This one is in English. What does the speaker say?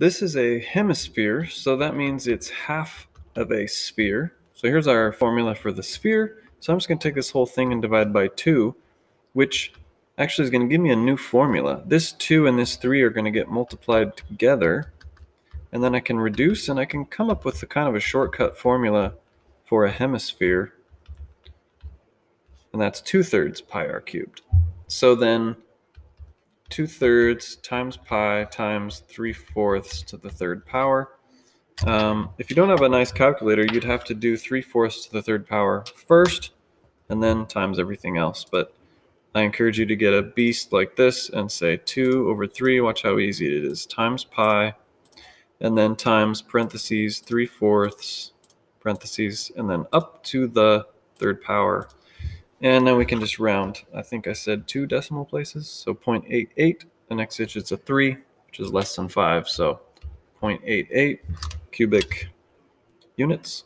This is a hemisphere, so that means it's half of a sphere. So here's our formula for the sphere. So I'm just going to take this whole thing and divide by 2, which actually is going to give me a new formula. This 2 and this 3 are going to get multiplied together, and then I can reduce and I can come up with a kind of a shortcut formula for a hemisphere, and that's 2 thirds pi r cubed. So then 2 thirds times pi times 3 fourths to the third power. Um, if you don't have a nice calculator, you'd have to do 3 fourths to the third power first, and then times everything else. But I encourage you to get a beast like this and say 2 over 3, watch how easy it is, times pi, and then times parentheses 3 fourths, parentheses, and then up to the third power. And then we can just round. I think I said two decimal places, so 0.88. The next digit's a 3, which is less than 5, so 0.88 cubic units.